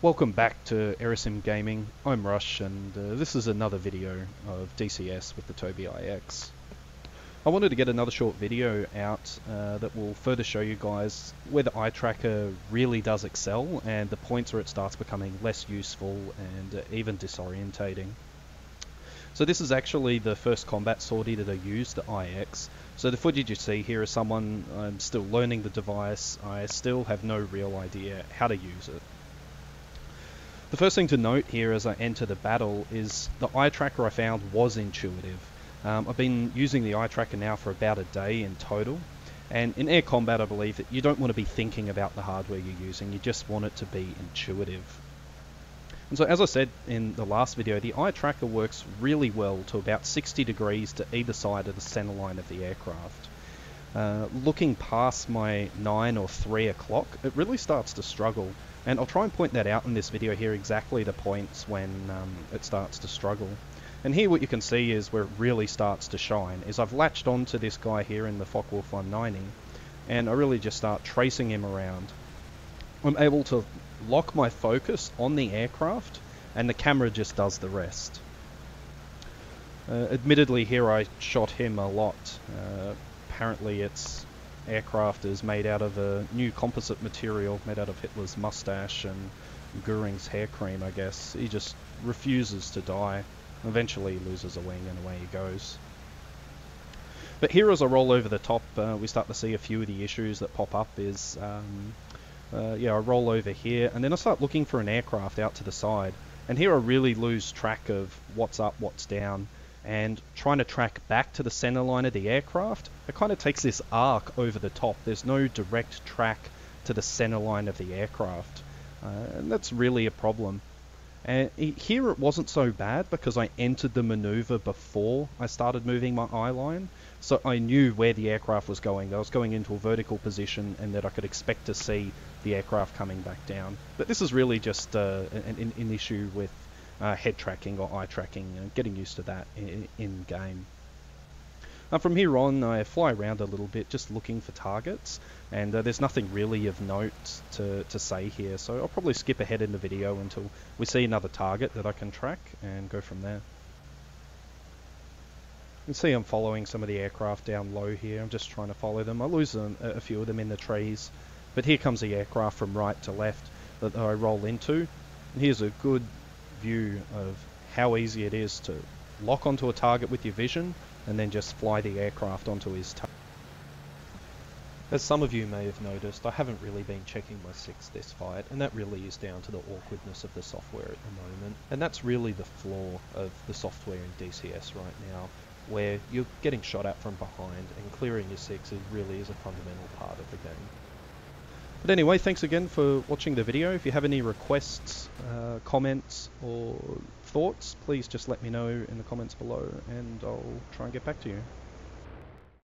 Welcome back to Aero Sim Gaming. I'm Rush, and uh, this is another video of DCS with the Tobii EyeX. I wanted to get another short video out uh, that will further show you guys where the eye tracker really does excel and the points where it starts becoming less useful and uh, even disorientating. So this is actually the first combat sortie that I used, the EyeX. So the footage you see here is someone, I'm still learning the device, I still have no real idea how to use it. The first thing to note here as I enter the battle is the eye tracker I found was intuitive. Um, I've been using the eye tracker now for about a day in total, and in air combat I believe that you don't want to be thinking about the hardware you're using, you just want it to be intuitive. And so as I said in the last video, the eye tracker works really well to about 60 degrees to either side of the center line of the aircraft. Uh, looking past my 9 or 3 o'clock, it really starts to struggle. And I'll try and point that out in this video here, exactly the points when um, it starts to struggle. And here what you can see is where it really starts to shine, is I've latched onto this guy here in the Focke-Wulf 190, and I really just start tracing him around. I'm able to lock my focus on the aircraft, and the camera just does the rest. Uh, admittedly here I shot him a lot. Uh, apparently its aircraft is made out of a new composite material made out of Hitler's mustache and Goering's hair cream, I guess. He just refuses to die. Eventually he loses a wing and away he goes. But here as I roll over the top, uh, we start to see a few of the issues that pop up is, um, uh, yeah, I roll over here and then I start looking for an aircraft out to the side. And here I really lose track of what's up, what's down and trying to track back to the center line of the aircraft, it kind of takes this arc over the top. There's no direct track to the center line of the aircraft. Uh, and that's really a problem. And here it wasn't so bad because I entered the maneuver before I started moving my eye line. So I knew where the aircraft was going. I was going into a vertical position and that I could expect to see the aircraft coming back down. But this is really just uh, an, an, issue with uh, head tracking or eye tracking, and getting used to that in, in game. Uh, from here on, I fly around a little bit just looking for targets, and uh, there's nothing really of note to, to say here, so I'll probably skip ahead in the video until we see another target that I can track and go from there. You can see I'm following some of the aircraft down low here, I'm just trying to follow them. I lose a, a few of them in the trees, but here comes the aircraft from right to left that I roll into. And here's a good view of how easy it is to lock onto a target with your vision and then just fly the aircraft onto his target. As some of you may have noticed, I haven't really been checking my 6 this fight, and that really is down to the awkwardness of the software at the moment. And that's really the flaw of the software in DCS right now, where you're getting shot at from behind, and clearing your 6 is really is a fundamental part of the. But anyway, thanks again for watching the video. If you have any requests, uh, comments, or thoughts, please just let me know in the comments below and I'll try and get back to you.